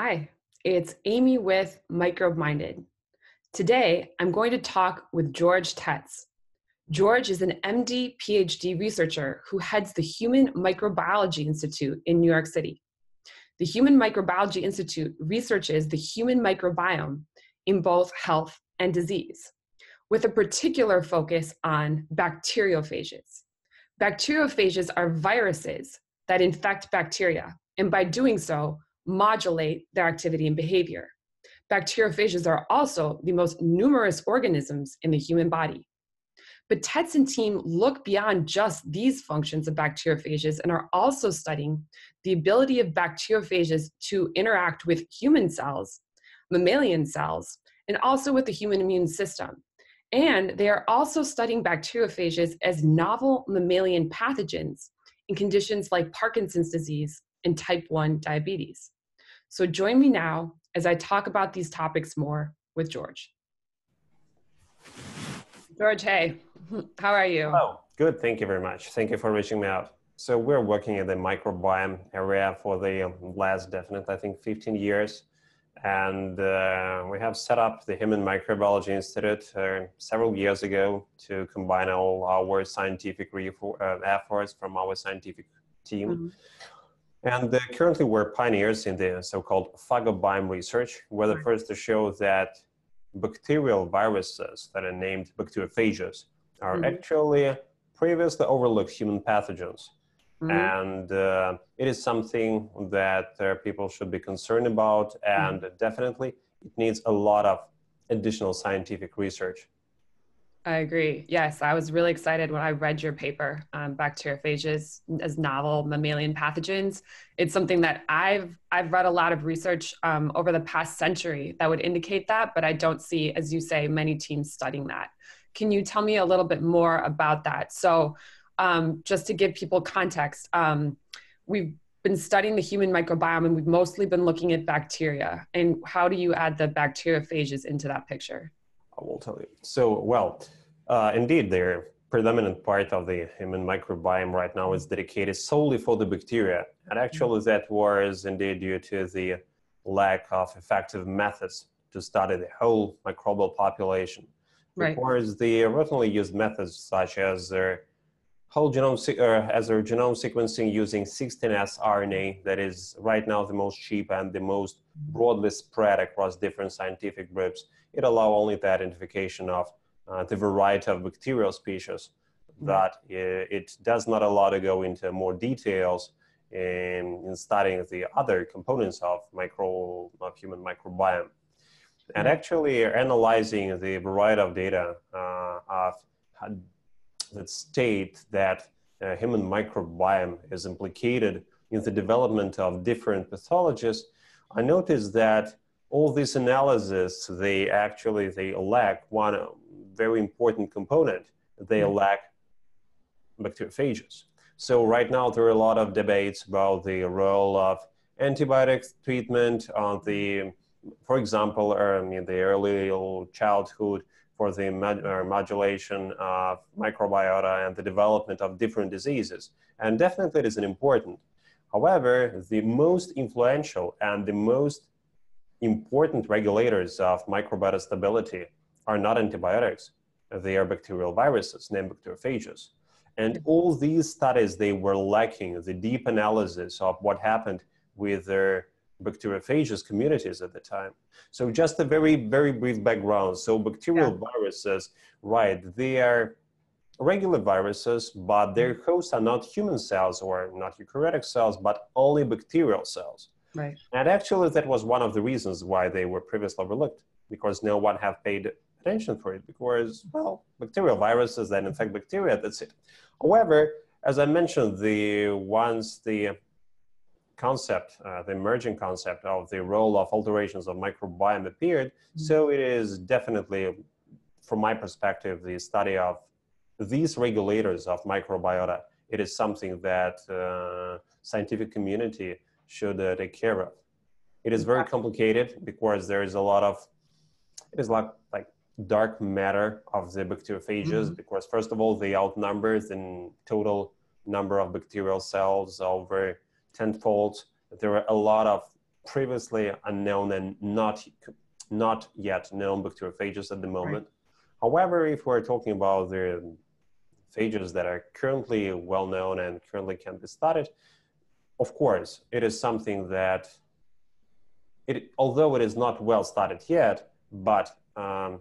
Hi, it's Amy with Microbe Minded. Today, I'm going to talk with George Tetz. George is an MD PhD researcher who heads the Human Microbiology Institute in New York City. The Human Microbiology Institute researches the human microbiome in both health and disease, with a particular focus on bacteriophages. Bacteriophages are viruses that infect bacteria, and by doing so, modulate their activity and behavior. Bacteriophages are also the most numerous organisms in the human body. But Tetz and team look beyond just these functions of bacteriophages and are also studying the ability of bacteriophages to interact with human cells, mammalian cells, and also with the human immune system. And they are also studying bacteriophages as novel mammalian pathogens in conditions like Parkinson's disease and type 1 diabetes. So join me now as I talk about these topics more with George. George, hey, how are you? Oh, good. Thank you very much. Thank you for reaching me out. So we're working in the microbiome area for the last definite, I think, 15 years. And uh, we have set up the Human Microbiology Institute uh, several years ago to combine all our scientific uh, efforts from our scientific team. Mm-hmm and uh, currently, we're pioneers in the so-called phagobiome research. We're the first to show that bacterial viruses that are named bacteriophages are mm-hmm. actually previously overlooked human pathogens. Mm-hmm. And uh, it is something that uh, people should be concerned about, and mm-hmm. definitely it needs a lot of additional scientific research. I agree. Yes, I was really excited when I read your paper, um, bacteriophages as novel mammalian pathogens. It's something that I've I've read a lot of research um, over the past century that would indicate that, but I don't see, as you say, many teams studying that. Can you tell me a little bit more about that? So, um, just to give people context, um, we've been studying the human microbiome and we've mostly been looking at bacteria. And how do you add the bacteriophages into that picture? I will tell you. So, well, uh, indeed, the predominant part of the human microbiome right now is dedicated solely for the bacteria. And actually, that was indeed due to the lack of effective methods to study the whole microbial population. Right. Because the routinely used methods, such as uh, whole genome uh, as a genome sequencing using 16S RNA, that is right now the most cheap and the most broadly spread across different scientific groups. It allows only the identification of uh, the variety of bacterial species mm-hmm. that it does not allow to go into more details in, in studying the other components of micro of human microbiome and mm-hmm. actually analyzing the variety of data uh, of that state that uh, human microbiome is implicated in the development of different pathologies i noticed that all these analyses they actually they lack one very important component. They mm-hmm. lack bacteriophages. So right now there are a lot of debates about the role of antibiotics treatment on the, for example, um, in the early childhood for the uh, modulation of microbiota and the development of different diseases. And definitely it is an important. However, the most influential and the most important regulators of microbiota stability are not antibiotics. They are bacterial viruses named bacteriophages. And all these studies, they were lacking the deep analysis of what happened with their bacteriophages communities at the time. So just a very, very brief background. So bacterial yeah. viruses, right, they are regular viruses, but their mm-hmm. hosts are not human cells or not eukaryotic cells, but only bacterial cells. Right. And actually, that was one of the reasons why they were previously overlooked, because no one have paid attention for it because, well, bacterial viruses that infect bacteria, that's it. However, as I mentioned, the once the concept, uh, the emerging concept of the role of alterations of microbiome appeared, mm-hmm. so it is definitely, from my perspective, the study of these regulators of microbiota. It is something that uh, scientific community should uh, take care of. It is very complicated because there is a lot of it is like like dark matter of the bacteriophages mm-hmm. because first of all they outnumber the total number of bacterial cells over tenfold there are a lot of previously unknown and not not yet known bacteriophages at the moment. Right. However, if we're talking about the phages that are currently well known and currently can be studied, of course, it is something that it, although it is not well studied yet, but um,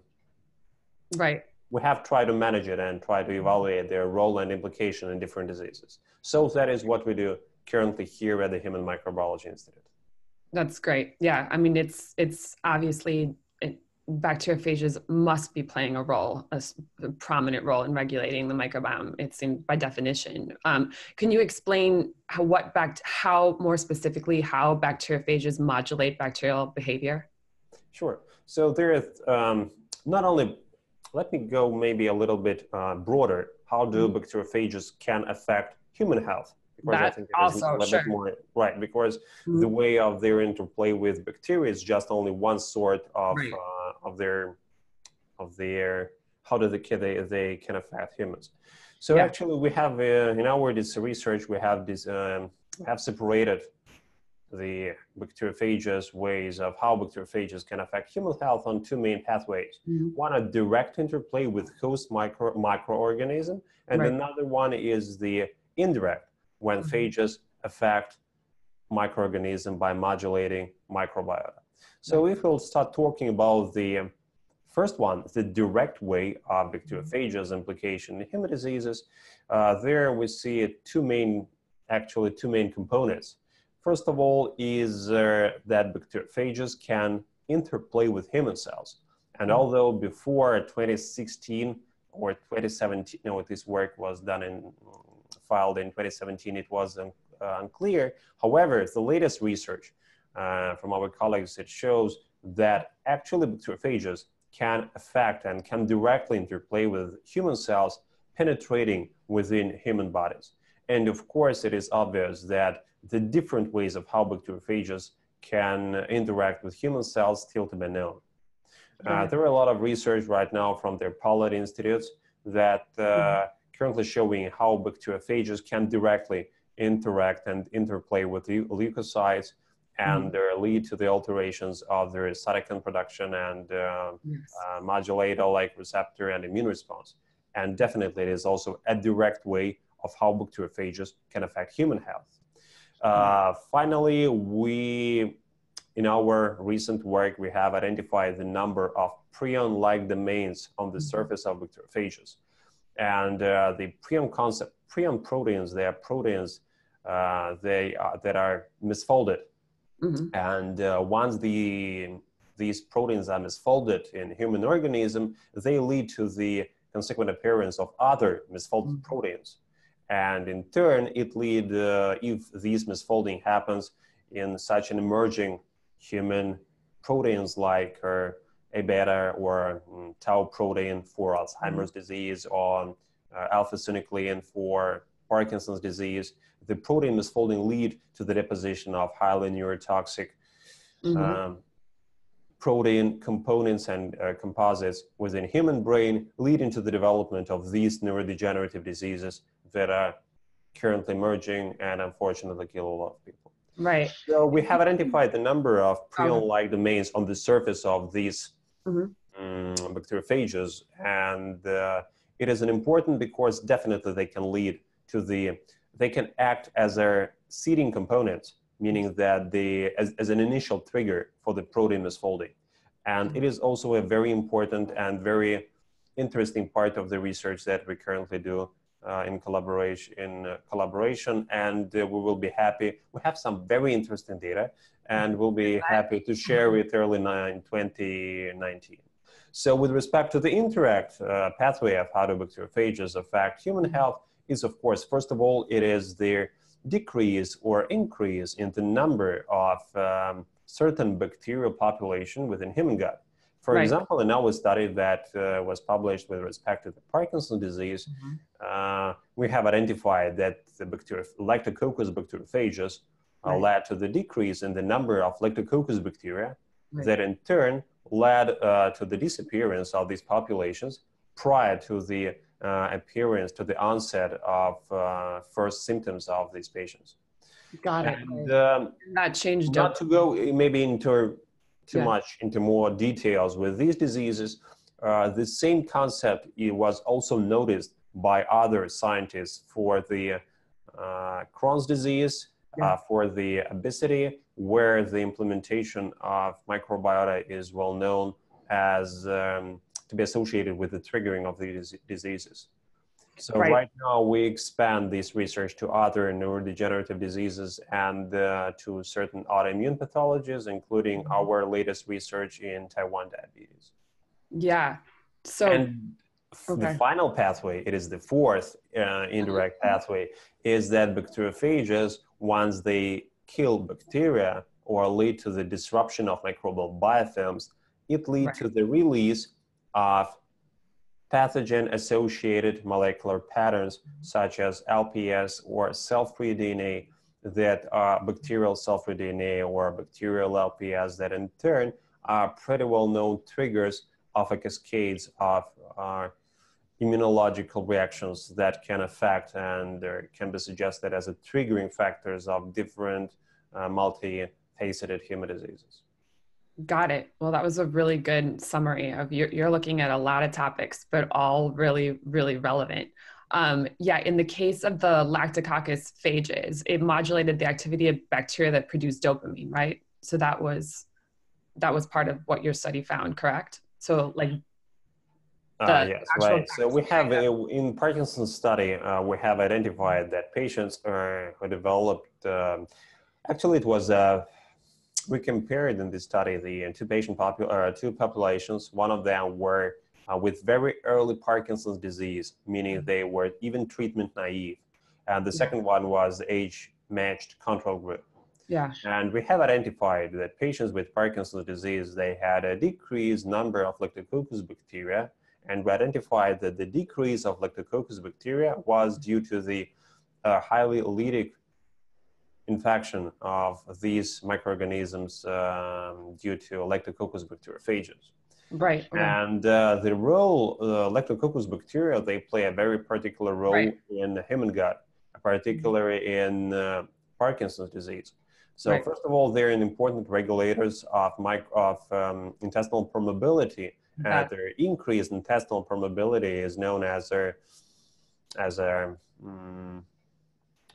right, we have tried to manage it and try to evaluate their role and implication in different diseases. So that is what we do currently here at the Human Microbiology Institute. That's great. Yeah, I mean, it's it's obviously bacteriophages must be playing a role, a, a, prominent role in regulating the microbiome. It seems by definition. Um, can you explain how what back how more specifically how bacteriophages modulate bacterial behavior? Sure. So there is um, not only. Let me go maybe a little bit uh, broader. How do mm-hmm. bacteriophages can affect human health? because that I think also, sure. more right because mm-hmm. the way of their interplay with bacteria is just only one sort of right. uh, of their of their how do they they, they can affect humans. So yeah. actually, we have uh, in our this research we have this um, we have separated the bacteriophages ways of how bacteriophages can affect human health on two main pathways. Mm-hmm. One, a direct interplay with host micro microorganism, and right. another one is the indirect when mm-hmm. phages affect microorganism by modulating microbiota. So if we'll start talking about the first one, the direct way of bacteriophages implication in human diseases, uh, there we see two main, actually two main components. First of all is uh, that bacteriophages can interplay with human cells. And mm-hmm. although before 2016 or 2017, you know, this work was done and filed in 2017, it was un, uh, unclear. However, the latest research uh, from our colleagues, it shows that actually bacteriophages can affect and can directly interplay with human cells penetrating within human bodies. And of course, it is obvious that the different ways of how bacteriophages can interact with human cells still to be known. Uh, there are a lot of research right now from their Pollard institutes that uh, mm-hmm currently showing how bacteriophages can directly interact and interplay with leukocytes and mm. lead to the alterations of their cytokine production and uh, yes. uh, modulate like receptor and immune response. And definitely, it is also a direct way of how bacteriophages can affect human health. Uh. Finally, we, in our recent work, we have identified the number of prion-like domains on the mm-hmm. surface of bacteriophages. And uh, the prion concept, prion proteins, they are proteins uh, they are, that are misfolded. Mm-hmm. And uh, once the, these proteins are misfolded in human organism, they lead to the consequent appearance of other misfolded mm-hmm. proteins. And in turn, it lead, uh, if this misfolding happens in such an emerging human proteins like uh, a beta or um, tau protein for Alzheimer's mm-hmm. disease or uh, alpha synuclein for Parkinson's disease. The protein misfolding lead to the deposition of highly neurotoxic mm-hmm. um, protein components and uh, composites within human brain, leading to the development of these neurodegenerative diseases that are currently merging and unfortunately kill a lot of people. Right. So we have identified the number of prion-like domains on the surface of these mm-hmm. um, bacteriophages. And uh, it is an important because definitely they can lead to the, they can act as a seeding component, meaning that they, as, as an initial trigger for the protein misfolding. And it is also a very important and very interesting part of the research that we currently do in collaboration in uh, collaboration and uh, we will be happy. We have some very interesting data and we'll be happy to share it early in 2019 so with respect to the interact uh, pathway of how do bacteriophages affect human health is of course first of all it is the decrease or increase in the number of um, certain bacterial population within human gut for right. example, in our study that uh, was published with respect to the Parkinson's disease, mm-hmm. uh, we have identified that the bacteria, Lactococcus bacteriophages uh, right. led to the decrease in the number of Lactococcus bacteria right. that in turn led uh, to the disappearance of these populations prior to the uh, appearance, to the onset of uh, first symptoms of these patients. Got it. And, um, that changed. Not to go maybe into too Yeah. much into more details with these diseases, uh, the same concept it was also noticed by other scientists for the uh, Crohn's disease, Yeah. uh, for the obesity, where the implementation of microbiota is well known as um, to be associated with the triggering of these diseases. So Right. right. now we expand this research to other neurodegenerative diseases and uh, to certain autoimmune pathologies, including Mm-hmm. our latest research in Taiwan diabetes. Yeah. So and okay. the final pathway, it is the fourth uh, indirect pathway, is that bacteriophages, once they kill bacteria or lead to the disruption of microbial biofilms, it leads to the release of pathogen associated molecular patterns such as LPS or cell-free DNA that are bacterial cell-free DNA or bacterial LPS that in turn are pretty well known triggers of a cascades of uh, immunological reactions that can affect and can be suggested as a triggering factors of different uh, multifaceted human diseases. Got it. Well, that was a really good summary of you're, you're looking at a lot of topics, but all really, really relevant. Um, yeah, in the case of the lactococcus phages, it modulated the activity of bacteria that produce dopamine, right? So that was that was part of what your study found, correct? So like Uh, yes, right. So we have uh, in Parkinson's study, uh, we have identified that patients uh, who developed. Um, actually, it was uh, we compared in this study the uh, two patient popu- uh, two populations. One of them were uh, with very early Parkinson's disease, meaning they were even treatment naive, and the second one was age matched control group. yeah, And we have identified that patients with Parkinson's disease, they had a decreased number of Lactococcus bacteria. And we identified that the decrease of Lactococcus bacteria was due to the uh, highly lytic infection of these microorganisms um, due to Lactococcus bacteriophages. right. okay. And uh, the role, uh, Lactococcus bacteria, they play a very particular role Right. in the human gut, particularly in uh, Parkinson's disease. So Right. first of all, they're an important regulators of, mic- of um, intestinal permeability. Yeah. Uh, their increased intestinal permeability is known as a, as a mm,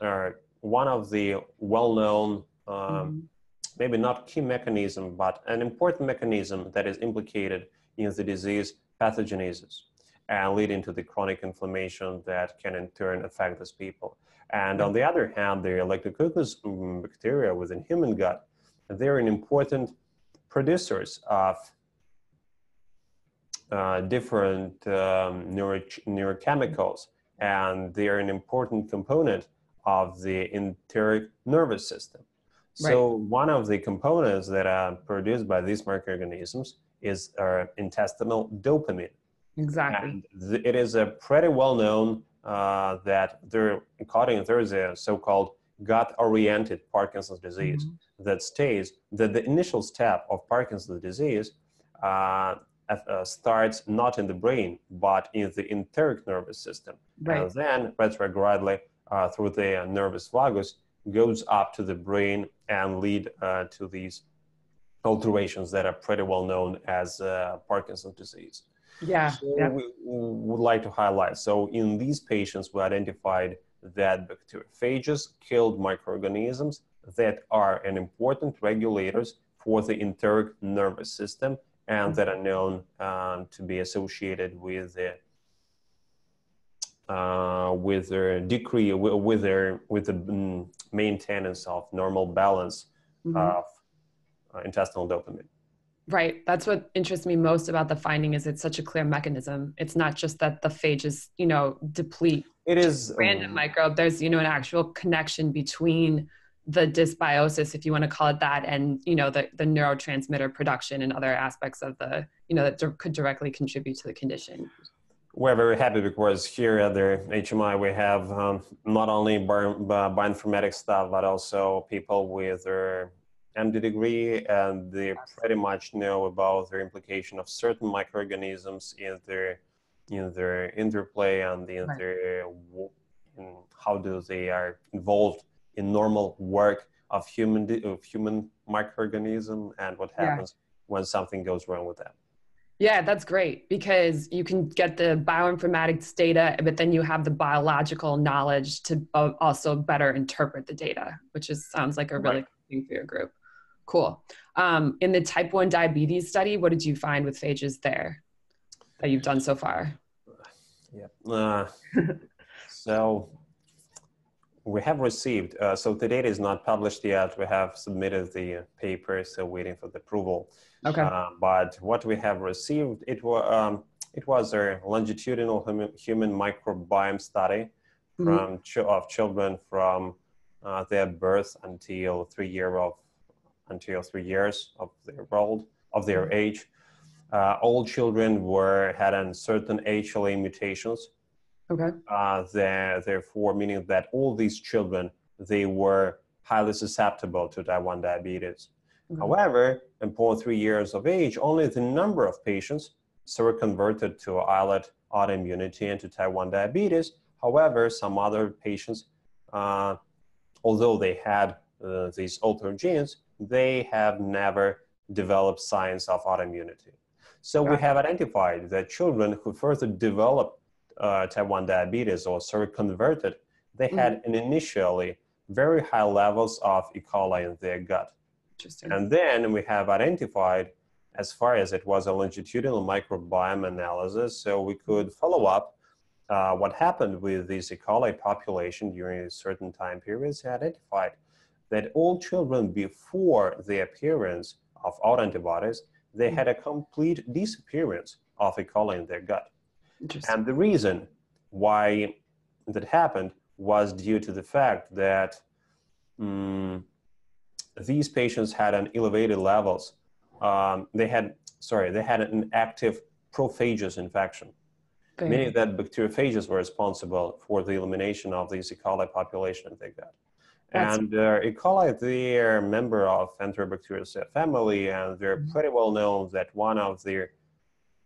uh, one of the well-known um, Mhm. maybe not key mechanism, but an important mechanism that is implicated in the disease pathogenesis and leading to the chronic inflammation that can in turn affect these people. And on the other hand, the Lactococcus mm, bacteria within human gut, they're an important producers of uh, different um, neuro- neurochemicals, and they're an important component of the enteric nervous system. So one of the components that are produced by these microorganisms is uh, intestinal dopamine. exactly. And th- it is a pretty well known uh, that there, according there is a so-called gut-oriented Parkinson's disease Mhm. that states that the initial step of Parkinson's disease uh, uh, starts not in the brain but in the enteric nervous system, Right. and then retrogradely uh, through the nervous vagus goes up to the brain and lead uh, to these alterations that are pretty well known as uh, Parkinson's disease. Yeah. So yeah. we would like to highlight. So in these patients, we identified that bacteriophages killed microorganisms that are an important regulators for the enteric nervous system and that are known um, to be associated with the uh, with their decrease with, with their with the mm, maintenance of normal balance Mhm. of uh, intestinal dopamine. Right. That's what interests me most about the finding is it's such a clear mechanism. It's not just that the phages, you know, deplete It is random um, microbe. There's, you know, an actual connection between the dysbiosis, if you want to call it that, and you know, the, the neurotransmitter production and other aspects of the, you know, that dir- could directly contribute to the condition. We're very happy because here at the HMI we have um, not only bio, bio- bioinformatics staff but also people with their MD degree and they pretty much know about the implication of certain microorganisms in their in their interplay and in Right. their in how do they are involved in normal work of human of human microorganism and what happens yeah. when something goes wrong with them. Yeah, that's great because you can get the bioinformatics data, but then you have the biological knowledge to also better interpret the data, which is sounds like a really right. good thing for your group. Cool. Um, in the type 1 diabetes study, what did you find with phages there that you've done so far? Yeah. Uh, so we have received, uh, so the data is not published yet. We have submitted the paper, so waiting for the approval. Okay. Uh, but what we have received, it, was um, it was a longitudinal human, human microbiome study mm-hmm. from ch- of children from uh, their birth until three year of until three years of their old of their mm-hmm. age. Uh, all children were had certain HLA mutations Okay. Uh, therefore, meaning that all these children they were highly susceptible to type 1 diabetes. Mm-hmm. However, upon three years of age, only the number of patients were converted to islet autoimmunity and to type 1 diabetes. However, some other patients, uh, although they had uh, these altered genes, they have never developed signs of autoimmunity. So we have identified that children who further develop uh, type 1 diabetes or sort converted, they mm-hmm. had an initially very high levels of E. coli in their gut. And then we have identified, as far as it was a longitudinal microbiome analysis, so we could follow up uh, what happened with this E. coli population during certain time periods, identified that all children before the appearance of autoantibodies, they mm-hmm. had a complete disappearance of E. coli in their gut. And the reason why that happened was due to the fact that um, these patients had an elevated levels. Um, they had, sorry, they had an active prophagus infection, okay. meaning that bacteriophages were responsible for the elimination of these E. coli population in their gut. And uh, E. coli, they're a member of Enterobacteriaceae family, and they're mm-hmm. pretty well known that one of their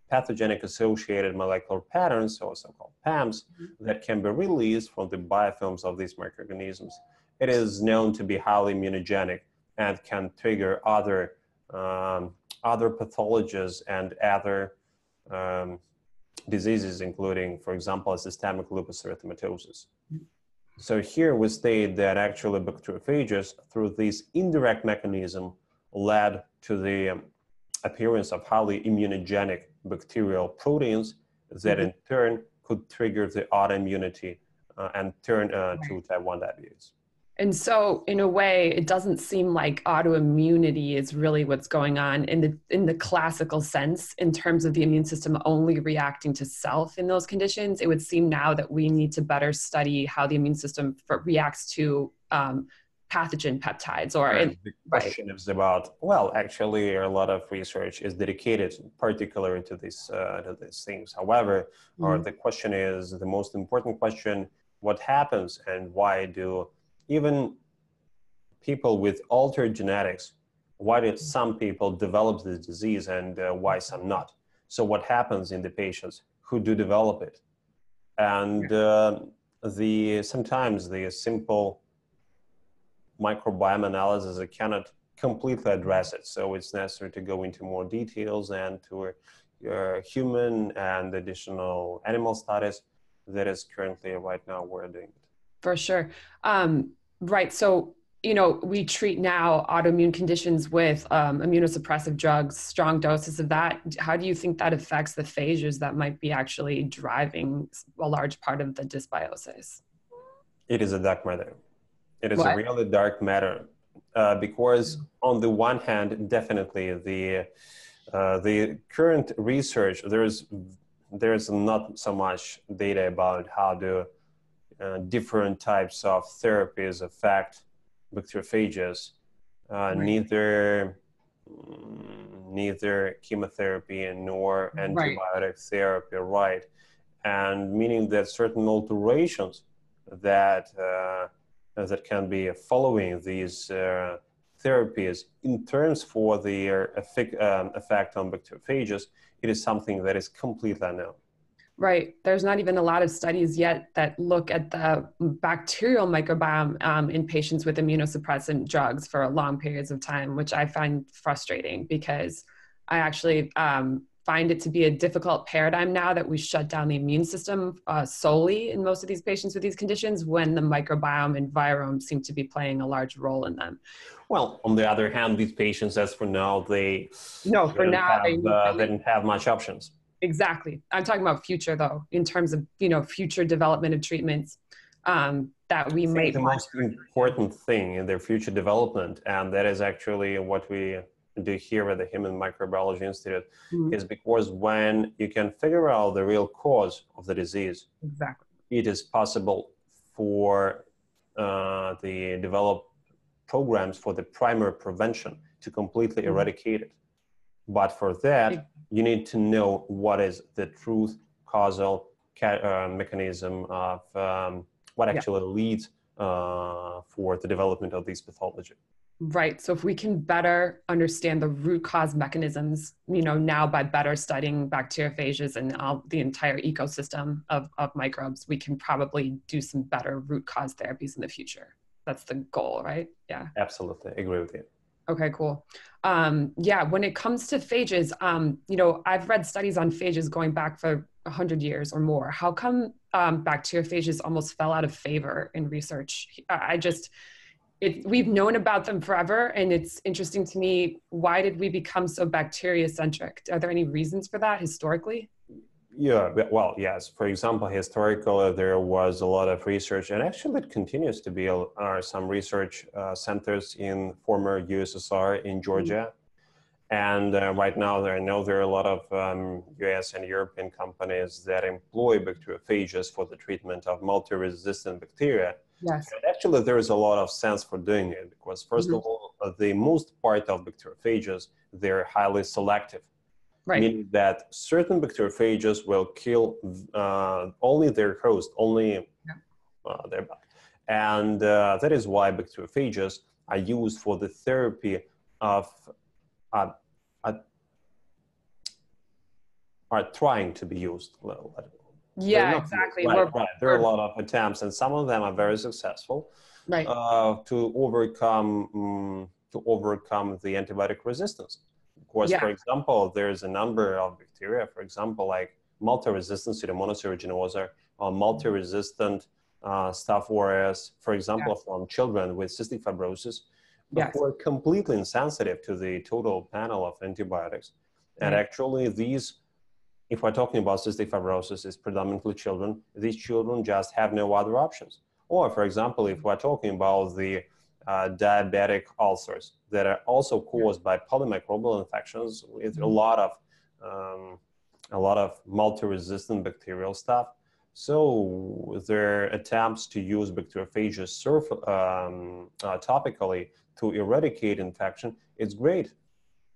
pathogenic associated molecular patterns, or so-called PAMs, mm-hmm. that can be released from the biofilms of these microorganisms. It is known to be highly immunogenic and can trigger other, um, other pathologies and other um, diseases, including, for example, systemic lupus erythematosus. So here we state that actually bacteriophages, through this indirect mechanism, led to the um, appearance of highly immunogenic bacterial proteins that mm-hmm. in turn could trigger the autoimmunity uh, and turn uh, to type 1 diabetes. And so, in a way, it doesn't seem like autoimmunity is really what's going on in the in the classical sense, in terms of the immune system only reacting to self in those conditions. It would seem now that we need to better study how the immune system reacts to um, pathogen peptides or right. in, the question right. is about well actually a lot of research is dedicated particularly to these uh, to these things however mm-hmm. or the question is the most important question what happens and why do even people with altered genetics why did some people develop this disease and uh, why some not so what happens in the patients who do develop it and uh, the sometimes the simple microbiome analysis, it cannot completely address it. So it's necessary to go into more details and to uh, human and additional animal studies that is currently right now we're doing it. For sure. Um, right. So, you know, we treat now autoimmune conditions with um, immunosuppressive drugs, strong doses of that. How do you think that affects the phages that might be actually driving a large part of the dysbiosis? It is a dark matter. It is what? a really dark matter uh, because, on the one hand, definitely the uh, the current research there's there's not so much data about how do uh, different types of therapies affect bacteriophages. Uh, right. Neither mm, neither chemotherapy nor antibiotic right. therapy, right? And meaning that certain alterations that uh, uh, that can be following these uh, therapies in terms for their effect, um, effect on bacteriophages, it is something that is completely unknown. Right. There's not even a lot of studies yet that look at the bacterial microbiome um, in patients with immunosuppressant drugs for long periods of time, which I find frustrating because I actually um, find it to be a difficult paradigm now that we shut down the immune system uh, solely in most of these patients with these conditions when the microbiome and virome seem to be playing a large role in them. Well, on the other hand, these patients, as for now, they no for now have, they, uh, they didn't have much options. Exactly. I'm talking about future though, in terms of you know future development of treatments um, that we make The most important thing in their future development, and that is actually what we do here at the Human Microbiology Institute, mm-hmm. is because when you can figure out the real cause of the disease, exactly, it is possible for uh, the develop programs for the primary prevention to completely mm-hmm. eradicate it. But for that, you need to know what is the truth causal ca- uh, mechanism of um, what actually yeah. leads uh, for the development of these pathology. Right. So if we can better understand the root cause mechanisms, you know, now by better studying bacteriophages and all, the entire ecosystem of, of microbes, we can probably do some better root cause therapies in the future. That's the goal, right? Yeah. Absolutely. I agree with you. Okay, cool. Um, yeah, when it comes to phages, um, you know, I've read studies on phages going back for 100 years or more. How come um, bacteriophages almost fell out of favor in research? I just, it, we've known about them forever, and it's interesting to me. Why did we become so bacteria centric? Are there any reasons for that historically? Yeah, well, yes. For example, historically, there was a lot of research, and actually, it continues to be. Are some research uh, centers in former USSR in Georgia, and uh, right now, there I know there are a lot of um, U.S. and European companies that employ bacteriophages for the treatment of multi-resistant bacteria. Yes. And actually, there is a lot of sense for doing it because, 1st mm-hmm. of all, the most part of bacteriophages they're highly selective right. meaning that certain bacteriophages will kill uh, only their host, only yeah. uh, their and uh, that is why bacteriophages are used for the therapy of uh, uh, are trying to be used. Yeah, exactly. Right, right. There are a lot of attempts, and some of them are very successful. Right. Uh, to overcome um, to overcome the antibiotic resistance course, yeah. for example, there's a number of bacteria, for example, like multi-resistant Pseudomonas aeruginosa or uh, multi-resistant uh, Staph aureus, for example, yes. from children with cystic fibrosis, yes. who are completely insensitive to the total panel of antibiotics. And right. actually, these, if we're talking about cystic fibrosis, is predominantly children. These children just have no other options. Or, for example, if mm. we're talking about the uh, diabetic ulcers that are also caused by polymicrobial infections with a mm-hmm. lot of um, a lot of multi-resistant bacterial stuff. So their attempts to use bacteriophages surf, um, uh, topically to eradicate infection is great.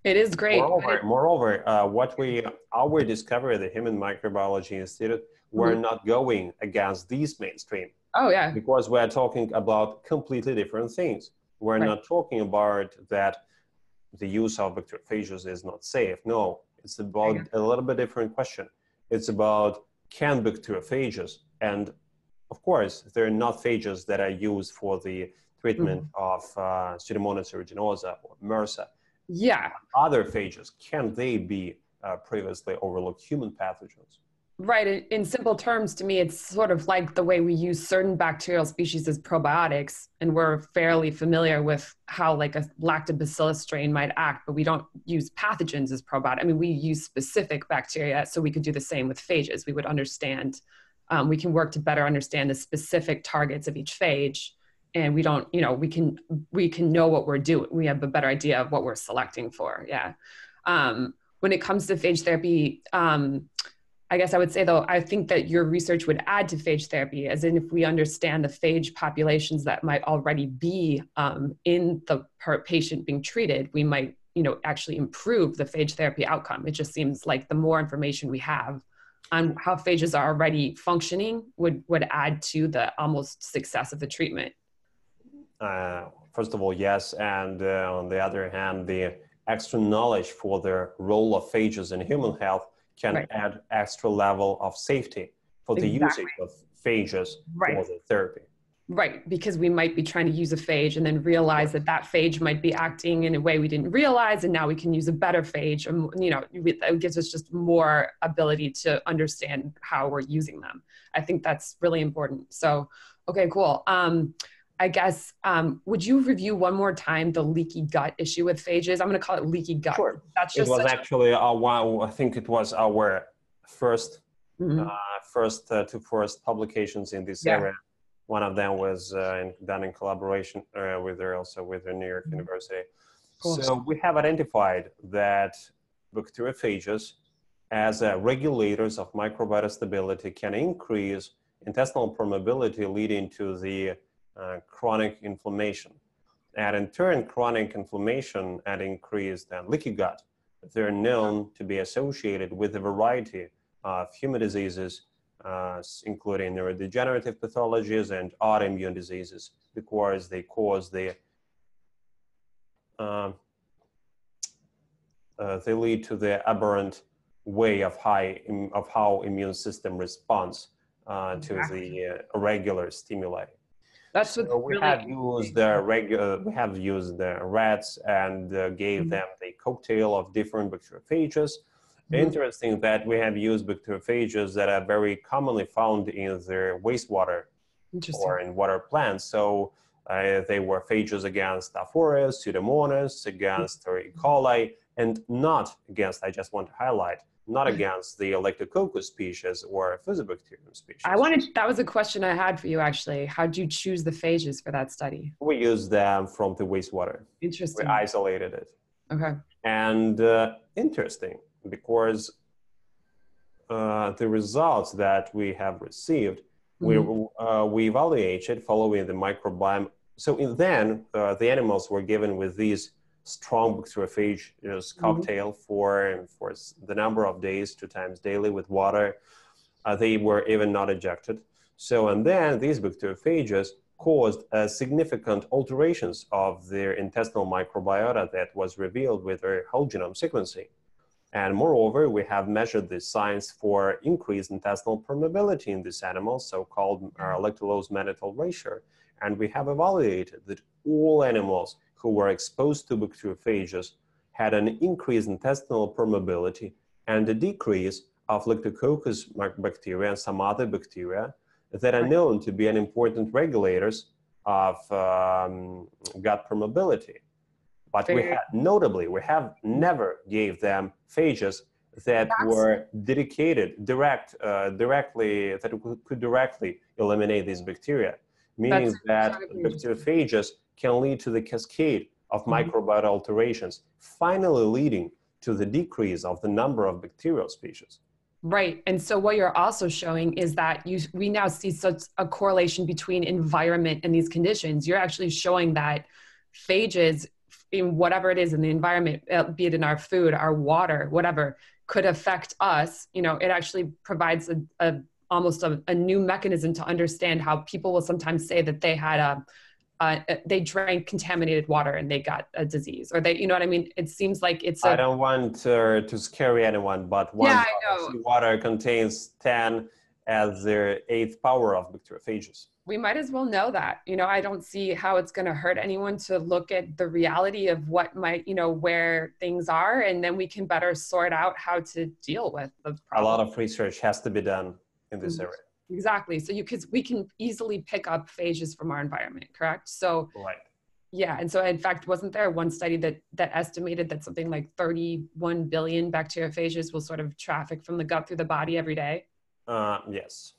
It is great. Moreover, moreover uh, what we our discovery at the Human Microbiology Institute, we're mm-hmm. not going against these mainstream. Oh yeah. Because we're talking about completely different things. We're right. not talking about that the use of bacteriophages is not safe. No, it's about a little bit different question. It's about can bacteriophages, and of course, they're not phages that are used for the treatment mm-hmm. of uh, Pseudomonas aeruginosa or MRSA. Yeah. Other phages, can they be uh, previously overlooked human pathogens? Right. In simple terms, to me, it's sort of like the way we use certain bacterial species as probiotics, and we're fairly familiar with how, like, a lactobacillus strain might act, but we don't use pathogens as probiotics. I mean, we use specific bacteria, so we could do the same with phages. We would understand, um, we can work to better understand the specific targets of each phage, and we don't, you know, we can we can know what we're doing. We have a better idea of what we're selecting for. Yeah. Um, when it comes to phage therapy. Um, I guess I would say though, I think that your research would add to phage therapy, as in if we understand the phage populations that might already be um, in the patient being treated, we might, you know, actually improve the phage therapy outcome. It just seems like the more information we have on how phages are already functioning would would add to the almost success of the treatment. Uh, first of all, yes, and uh, on the other hand, the extra knowledge for the role of phages in human health can Right. add extra level of safety for the Exactly. usage of phages Right. for the therapy. Right, because we might be trying to use a phage and then realize that that phage might be acting in a way we didn't realize, and now we can use a better phage. And you know, it gives us just more ability to understand how we're using them. I think that's really important. So, okay, cool. Um, I guess um, would you review one more time the leaky gut issue with phages? I'm going to call it leaky gut. Sure. That's It was such a- actually our one. I think it was our first Mhm. uh, first uh, two first publications in this Yeah. area. One of them was uh, in, done in collaboration uh, with her, also with the New York Mhm. University. Cool. So we have identified that bacteriophages as uh, regulators of microbiota stability can increase intestinal permeability leading to the uh, chronic inflammation. And in turn, chronic inflammation and increased uh, leaky gut, they're known to be associated with a variety of human diseases, uh, including neurodegenerative pathologies and autoimmune diseases, because they cause the um, uh, they lead to the aberrant way of high of how immune system responds uh, to the uh, irregular stimuli. That's So we really have used the regular, we have used the rats and uh, gave Mhm. them the cocktail of different bacteriophages. Mhm. Interesting that we have used bacteriophages that are very commonly found in the wastewater or in water plants. So uh, they were phages against Staph aureus, Pseudomonas, against E. coli, and not against, I just want to highlight, not Mhm. against the Electococcus species or Fusobacterium species. I wanted that was a question I had for you actually. How would you choose the phages for that study? We used them from the wastewater. Interesting. We isolated it. Okay. and uh, interesting because uh, the results that we have received we, uh, we evaluated following the microbiome so in, then uh, the animals were given with these strong bacteriophages cocktail for, for the number of days two times daily with water uh, they were even not ejected so and then these bacteriophages caused uh, significant alterations of their intestinal microbiota that was revealed with their whole genome sequencing. And moreover, we have measured the signs for increased intestinal permeability in these animals, so-called uh, lactulose mannitol ratio. And we have evaluated that all animals who were exposed to bacteriophages had an increased intestinal permeability and a decrease of Lactococcus bacteria and some other bacteria that are known to be an important regulators of um, gut permeability. But we had, notably, we have never gave them phages that That's- were dedicated direct, uh, directly that could- could directly eliminate these bacteria, meaning That's that bacteriophages can lead to the cascade of Mhm. microbiota alterations, finally leading to the decrease of the number of bacterial species. Right. And so what you're also showing is that you we now see such a correlation between environment and these conditions. You're actually showing that phages in whatever it is in the environment, uh, be it in our food, our water, whatever, could affect us. You know, it actually provides a, a almost a, a new mechanism to understand how people will sometimes say that they had a uh, they drank contaminated water and they got a disease or they you know what i mean it seems like it's I don't want uh, to scare anyone, but one Yeah, seawater contains 10 as the eighth power of bacteriophages. we might as well know that you know i don't see how it's going to hurt anyone to look at the reality of what might you know where things are and then we can better sort out how to deal with the problem. A lot of research has to be done in this Mhm. area. exactly so you could we can easily pick up phages from our environment correct so Right. yeah and so in fact wasn't there one study that that estimated that something like 31 billion bacteriophages will sort of traffic from the gut through the body every day Uh, yes.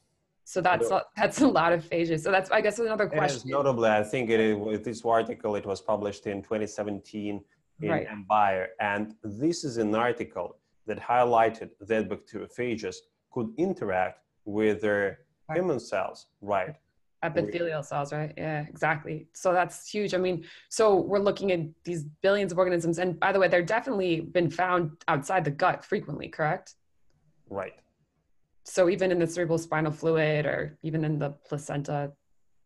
so that's a, that's a lot of phages so that's i guess another question notably, I think it is, with this article, it was published in 2017 in Right. Empire. And this is an article that highlighted that bacteriophages could interact with their Right. human cells. Right. epithelial cells right yeah exactly so that's huge i mean so we're looking at these billions of organisms and by the way they're definitely been found outside the gut frequently correct Right. so even in the cerebral spinal fluid or even in the placenta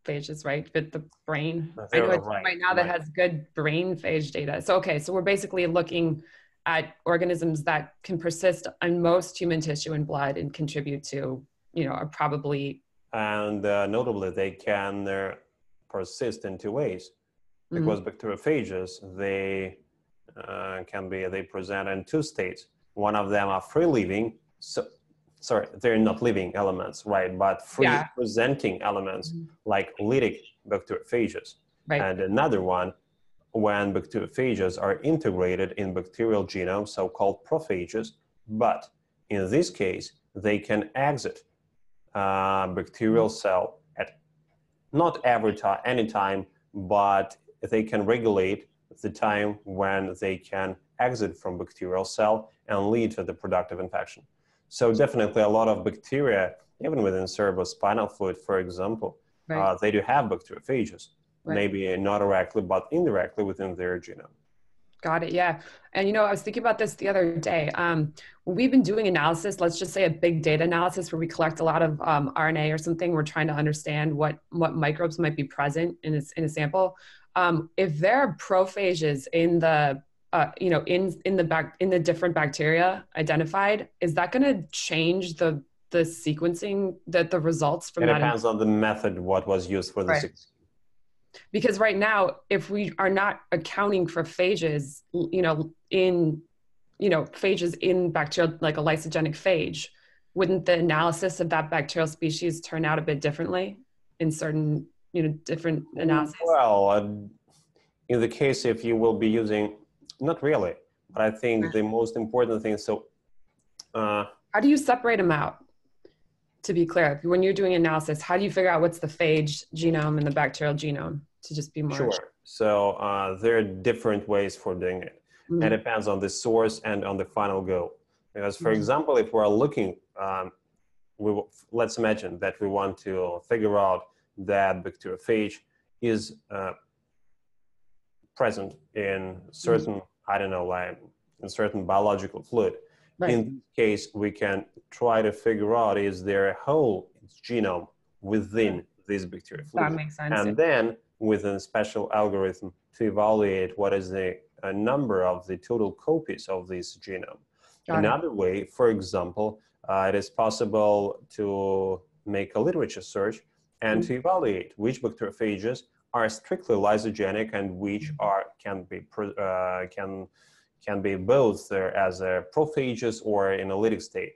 phages right with the brain i know right, right now that right. has good brain phage data so okay so we're basically looking at organisms that can persist on most human tissue and blood and contribute to, you know, are probably. And uh, notably, they can uh, persist in two ways. Mm-hmm. Because mm-hmm. bacteriophages, they uh, can be, they present in two states. One of them are free living, so sorry, they're not living elements, right? But free yeah. presenting elements mm-hmm. like lytic bacteriophages. Right. And another one, when bacteriophages are integrated in bacterial genome, so-called prophages, but in this case, they can exit uh, bacterial cell at not every time, any time, but they can regulate the time when they can exit from bacterial cell and lead to the productive infection. So definitely a lot of bacteria, even within cerebrospinal fluid, for example, right. uh, they do have bacteriophages, right. maybe not directly, but indirectly within their genome. Got it. Yeah. And, you know, I was thinking about this the other day. Um, we've been doing analysis, let's just say a big data analysis where we collect a lot of um, RNA or something, we're trying to understand what, what microbes might be present in a, in a sample. Um, if there are prophages in the uh, you know in in the back in the different bacteria identified is that going to change the the sequencing that the results from it that depends on the method what was used for the right. sequencing because right now if we are not accounting for phages you know in you know phages in bacterial like a lysogenic phage wouldn't the analysis of that bacterial species turn out a bit differently in certain you know different analysis well uh, in the case if you will be using not really, but I think the most important thing. So, uh, how do you separate them out? To be clear, when you're doing analysis, how do you figure out what's the phage genome and the bacterial genome? To just be more sure. So uh, there are different ways for doing it. Mm-hmm. It depends on the source and on the final goal. Because, for mm-hmm. example, if we're looking, um, we let's imagine that we want to figure out that bacteriophage is uh, present in certain, mm-hmm. I don't know, like in certain biological fluid. Right. In this case, we can try to figure out is there a whole genome within this bacteria. That makes sense. And then with a special algorithm to evaluate what is the number of the total copies of this genome. Got Another it. way, for example, uh, it is possible to make a literature search and mm-hmm. to evaluate which bacteriophages are strictly lysogenic and which mm-hmm. are can be uh, can can be both uh, as a prophages or in a state.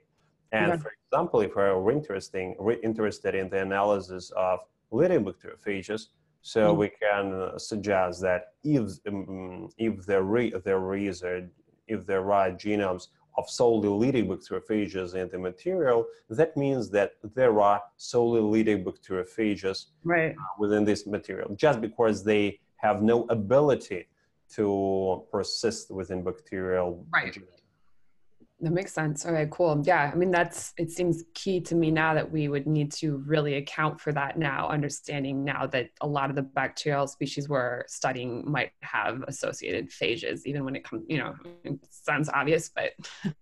And for example, if we're interesting, interested in the analysis of lytic bacteriophages, so mm-hmm. we can suggest that if um, if there, re- there is a, if there are genomes of solely lytic bacteriophages in the material, that means that there are solely lytic bacteriophages right. uh, within this material, just because they have no ability to persist within bacterial right. That makes sense. Okay, cool. Yeah, I mean that's it seems key to me now that we would need to really account for that now, understanding now that a lot of the bacterial species we're studying might have associated phages, even when it comes, you know, it sounds obvious, but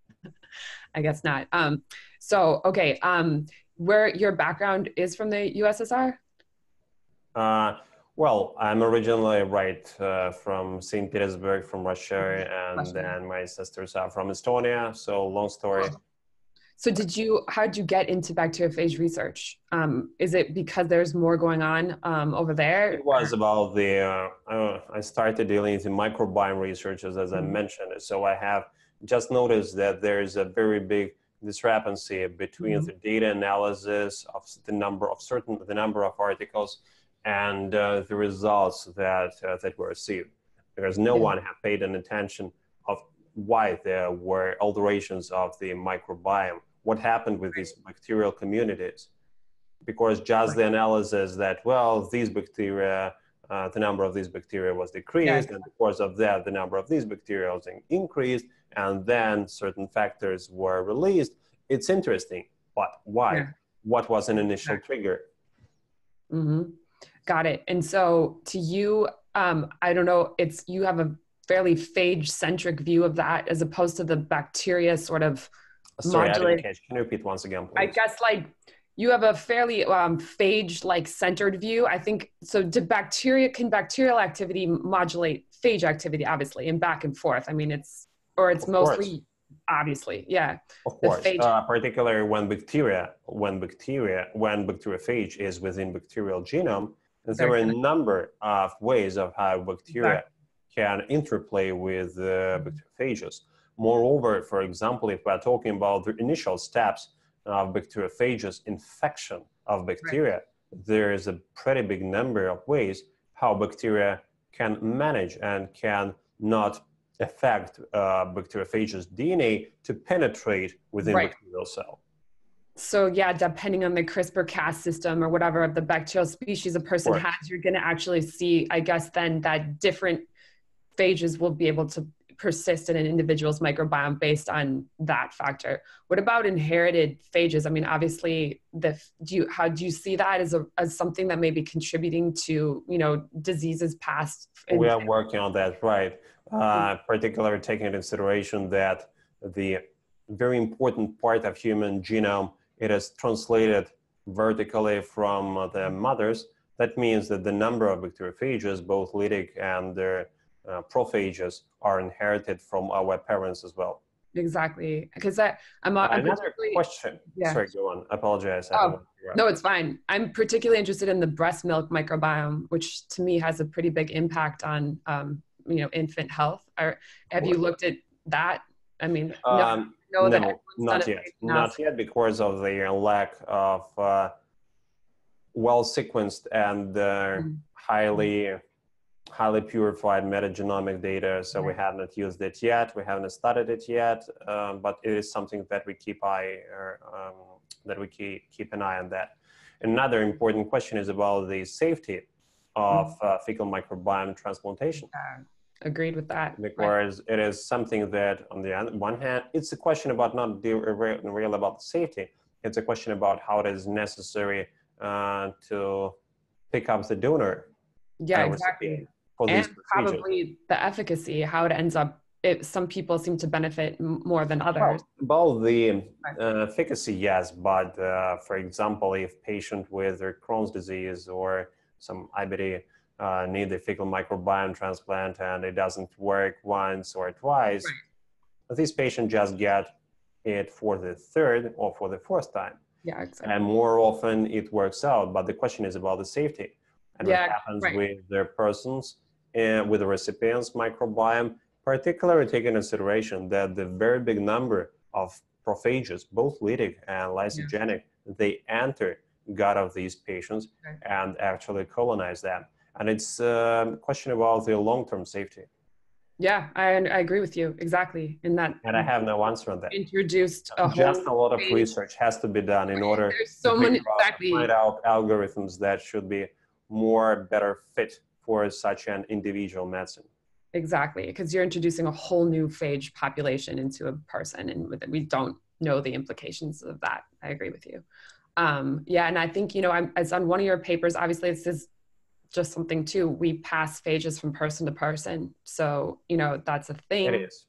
I guess not. Um, so okay, um, where your background is from the USSR? Uh, well, I'm originally right uh, from St. Petersburg, from Russia, and Russia. then my sisters are from Estonia. So long story. So did you? How did you get into bacteriophage research? Um, is it because there's more going on um, over there? It was about the. Uh, uh, I started dealing with microbiome researches, as mm-hmm. I mentioned. So I have just noticed that there is a very big discrepancy between mm-hmm. the data analysis of the number of certain the number of articles and uh, the results that uh, that were received because no yeah. one had paid an attention of why there were alterations of the microbiome what happened with these bacterial communities because just the analysis that well these bacteria uh, the number of these bacteria was decreased yeah. and because of that the number of these bacteria was increased and then certain factors were released it's interesting but why yeah. what was an initial trigger mm-hmm. Got it. And so to you, um, I don't know, it's you have a fairly phage centric view of that as opposed to the bacteria sort of Sorry, modulate. Can you repeat once again, please? I guess like you have a fairly um, phage like centered view. I think so. Do bacteria can bacterial activity modulate phage activity? Obviously, and back and forth. I mean, it's or it's Of mostly course. obviously, yeah. Of course, uh, particularly when bacteria, when bacteria, when bacteriophage is within bacterial genome, and there are a number of ways of how bacteria can interplay with uh, Mm-hmm. bacteriophages. Moreover, for example, if we're talking about the initial steps of bacteriophages infection of bacteria, there is a pretty big number of ways how bacteria can manage and can not affect uh, bacteriophages DNA to penetrate within Right. bacterial cell. So yeah, depending on the CRISPR-Cas system or whatever of the bacterial species a person Right. has, you're going to actually see, I guess, then that different phages will be able to persist in an individual's microbiome based on that factor. What about inherited phages? I mean, obviously, the do you how do you see that as a as something that may be contributing to you know diseases passed? in- we are working on that, right? Uh, particularly taking into consideration that the very important part of human genome it is translated vertically from uh, the mothers. That means that the number of bacteriophages, both lytic and their uh, prophages, are inherited from our parents as well. exactly because that I'm, I'm Another question. yeah. Sorry, go on. Apologize. I Oh, want to interrupt. No, it's fine. I'm particularly interested in the breast milk microbiome, which to me has a pretty big impact on, um, you know, infant health. Or have you looked at that? I mean, no, Um, know that no, not yet. Not yet because of the lack of uh, well sequenced and uh, Mm. highly highly purified metagenomic data. So we have not used it yet. We haven't studied it yet, um, but it is something that we keep eye or, um, that we keep keep an eye on that. Another important question is about the safety of Mm. uh, fecal microbiome transplantation agreed with that. Right. because it is something that on the one hand it's a question about not the re- real about the safety it's a question about how it is necessary uh, to pick up the donor Yeah, uh, exactly. And probably the efficacy, how it ends up. It, some people seem to benefit more than others. well, well the uh, efficacy yes but uh, for example if patient with crohn's disease or some ibd uh, need the fecal microbiome transplant and it doesn't work once or twice this patient just get it for the third or for the fourth time Yeah, exactly. and more often it works out but the question is about the safety and Yeah, what happens right. with their persons and with the recipient's microbiome particularly taking into consideration that the very big number of prophages both lytic and lysogenic they enter gut of these patients Okay. and actually colonize them and it's um, a question about the long-term safety Yeah, I, I agree with you exactly. In that, and i have no answer on that introduced a just whole a lot of research has to be done in order There's so to many exactly. find out algorithms that should be more better fit for such an individual medicine. Exactly, because you're introducing a whole new phage population into a person, and we don't know the implications of that. I agree with you. Um, yeah, and I think you know, I'm as on one of your papers. Obviously, this is just something too. We pass phages from person to person, so you know that's a thing. It is.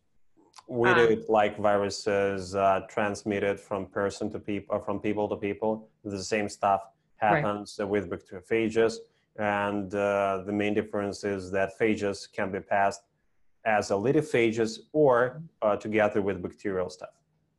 We Um, do it like viruses uh, transmitted from person to people, or from people to people. The same stuff happens with bacteriophages, and uh, the main difference is that phages can be passed as a litophages or uh, together with bacterial stuff.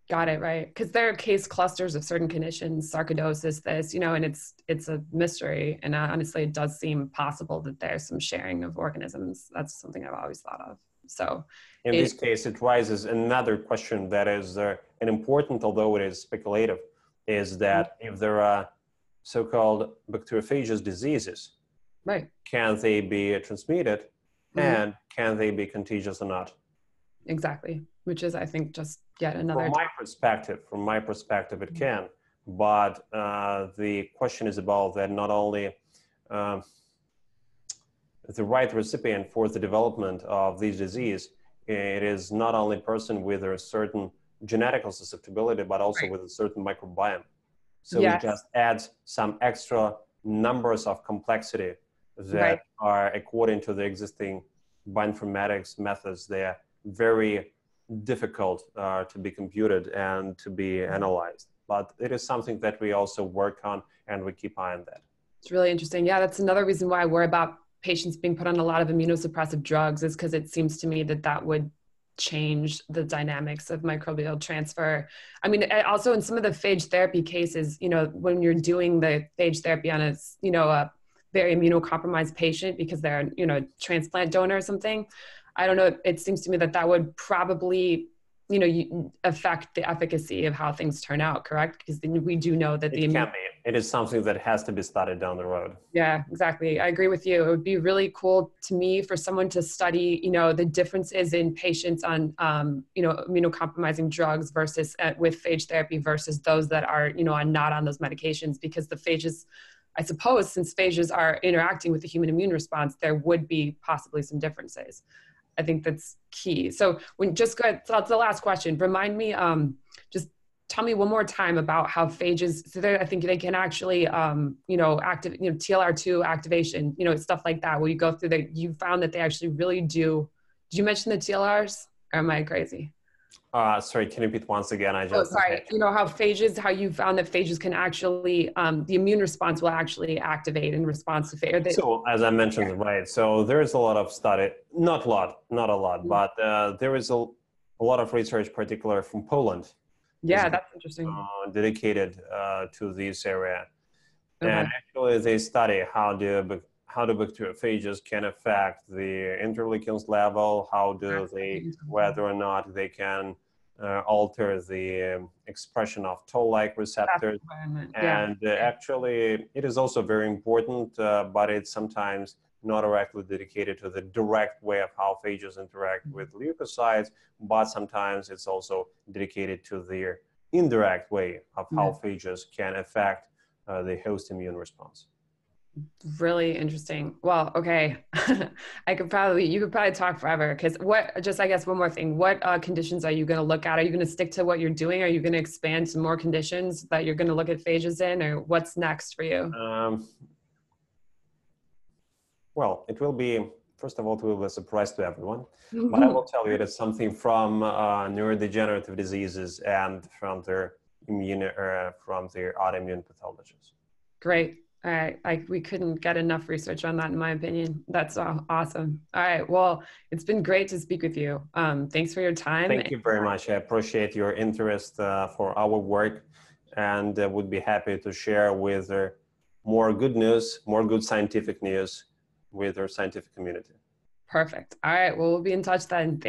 Got it right, because there are case clusters of certain conditions, sarcoidosis, this, you know, and it's it's a mystery. And uh, honestly, it does seem possible that there's some sharing of organisms. That's something I've always thought of. So In It- this case, it raises another question that is uh, an important, although it is speculative, is that if there are so-called bacteriophagous diseases, right. can they be transmitted Mhm. and can they be contagious or not? Exactly, which is, I think, just yet another. From my perspective, from my perspective, it can. But uh, the question is about that not only um, the right recipient for the development of this disease, it is not only person with a certain genetical susceptibility, but also Right. with a certain microbiome. So Yes. it just adds some extra numbers of complexity that Right. are according to the existing bioinformatics methods. They are very difficult uh, to be computed and to be analyzed. But it is something that we also work on and we keep eye on that. It's really interesting. Yeah, that's another reason why I worry about patients being put on a lot of immunosuppressive drugs, is because it seems to me that that would change the dynamics of microbial transfer. I mean, also in some of the phage therapy cases, you know, when you're doing the phage therapy on a, you know, a very immunocompromised patient because they're, you know, transplant donor or something, I don't know. It seems to me that that would probably you know you affect the efficacy of how things turn out correct because we do know that it the be. it is something that has to be studied down the road yeah exactly i agree with you it would be really cool to me for someone to study you know the differences in patients on um, you know immunocompromising drugs versus uh, with phage therapy versus those that are you know on not on those medications because the phages I suppose since phages are interacting with the human immune response, there would be possibly some differences. I think that's key. So when just go so that's the last question. Remind me, um, just tell me one more time about how phages, so I think they can actually, um, you know, active, you know, TLR2 activation, you know, stuff like that. Where you go through that? You found that they actually really do. Did you mention the TLRs or am I crazy? Uh, sorry, can you repeat once again? I oh, just. Oh, sorry. You know how phages, how you found that phages can actually, um, the immune response will actually activate in response to phage. So, as I mentioned, yeah. right. So there is a lot of study, not a lot, not a lot, mm-hmm. but uh, there is a, a lot of research, particular from Poland. Yeah, that's interesting. Uh, dedicated uh, to this area, okay. and actually they study how the how the bacteriophages can affect the interleukins level, how do they, whether or not they can uh, alter the um, expression of toll-like receptors. And uh, actually, it is also very important, uh, but it's sometimes not directly dedicated to the direct way of how phages interact mm-hmm. with leukocytes, but sometimes it's also dedicated to the indirect way of how phages can affect uh, the host immune response really interesting. Well okay. I could probably you could probably talk forever because what just i guess one more thing. What uh, conditions are you going to look at? Are you going to stick to what you're doing? Are you going to expand to more conditions that you're going to look at phages in or what's next for you? Um, well it will be first of all it will be a surprise to everyone but i will tell you it is something from uh, neurodegenerative diseases and from their immune uh, from their autoimmune pathologies. Great all right. I, we couldn't get enough research on that, in my opinion. That's awesome. All right. Well, it's been great to speak with you. Um, thanks for your time. Thank you very much. I appreciate your interest uh, for our work and uh, would be happy to share with uh, more good news, more good scientific news with our scientific community. Perfect. All right. Well, we'll be in touch then.